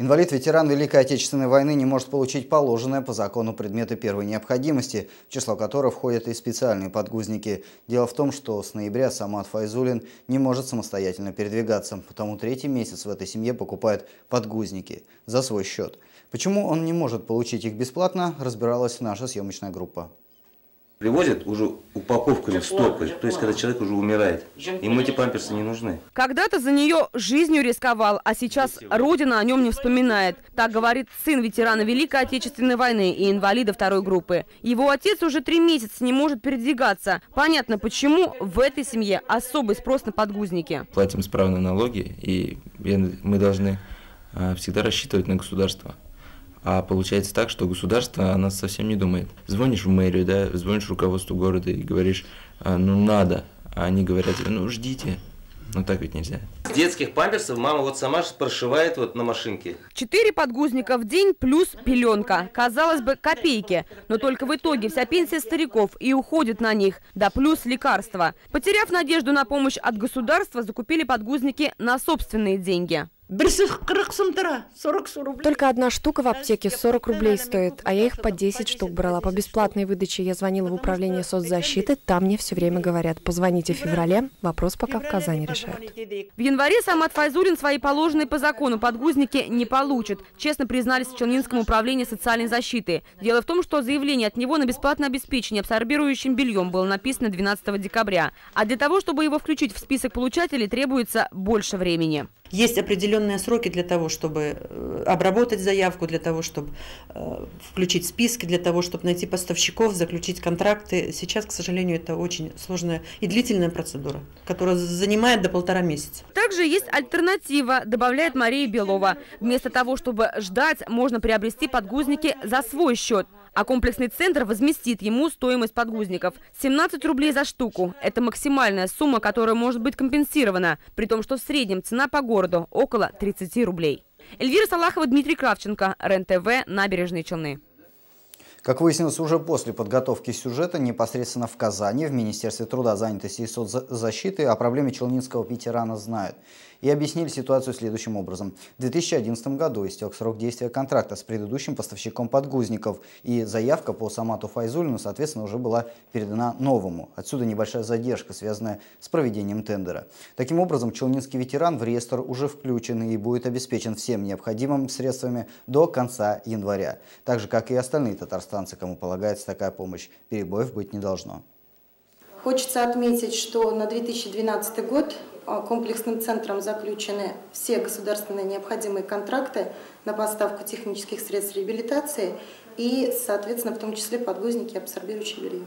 Инвалид-ветеран Великой Отечественной войны не может получить положенное по закону предметы первой необходимости, в число которых входят и специальные подгузники. Дело в том, что с ноября Самат Файзулин не может самостоятельно передвигаться, потому третий месяц в этой семье покупает подгузники за свой счет. Почему он не может получить их бесплатно, разбиралась наша съемочная группа. Привозят уже упаковками в стопках, то есть когда человек уже умирает. Ему эти памперсы не нужны. Когда-то за нее жизнью рисковал, а сейчас Родина о нем не вспоминает. Так говорит сын ветерана Великой Отечественной войны и инвалида второй группы. Его отец уже три месяца не может передвигаться. Понятно, почему в этой семье особый спрос на подгузники. Платим справные налоги, и мы должны а, всегда рассчитывать на государство. А получается так, что государство о нас совсем не думает. Звонишь в мэрию, да, звонишь руководству города и говоришь, «А, ну надо. А они говорят ну ждите. Но так ведь нельзя. С детских памперсов мама вот сама прошивает вот на машинке. Четыре подгузника в день плюс пеленка. Казалось бы, копейки. Но только в итоге вся пенсия стариков и уходит на них. Да плюс лекарства. Потеряв надежду на помощь от государства, закупили подгузники на собственные деньги. Только одна штука в аптеке 40 рублей стоит, а я их по 10 штук брала. По бесплатной выдаче я звонила в управление соцзащиты, там мне все время говорят, позвоните в феврале, вопрос пока в Казани решают. В январе Самат Файзулин свои положенные по закону подгузники не получит. Честно признались в Челнинском управлении социальной защиты. Дело в том, что заявление от него на бесплатное обеспечение абсорбирующим бельем было написано 12 декабря. А для того, чтобы его включить в список получателей, требуется больше времени. Есть определенные сроки для того, чтобы э, обработать заявку, для того, чтобы э, включить списки, для того, чтобы найти поставщиков, заключить контракты. Сейчас, к сожалению, это очень сложная и длительная процедура, которая занимает до полтора месяца. Также есть альтернатива, добавляет Мария Белова. Вместо того, чтобы ждать, можно приобрести подгузники за свой счет а комплексный центр возместит ему стоимость подгузников. 17 рублей за штуку – это максимальная сумма, которая может быть компенсирована, при том, что в среднем цена по городу около 30 рублей. Эльвира Салахова, Дмитрий Кравченко, РЕН-ТВ, Набережные Челны. Как выяснилось уже после подготовки сюжета, непосредственно в Казани, в Министерстве труда, занятости и соцзащиты о проблеме челнинского ветерана знают и объяснили ситуацию следующим образом. В 2011 году истек срок действия контракта с предыдущим поставщиком подгузников, и заявка по Самату Файзулину, соответственно, уже была передана новому. Отсюда небольшая задержка, связанная с проведением тендера. Таким образом, челнинский ветеран в реестр уже включен и будет обеспечен всем необходимым средствами до конца января. Так же, как и остальные татарстанцы, кому полагается такая помощь. Перебоев быть не должно. Хочется отметить, что на 2012 год а, комплексным центром заключены все государственные необходимые контракты на поставку технических средств реабилитации и, соответственно, в том числе подгузники и абсорбирующие белье.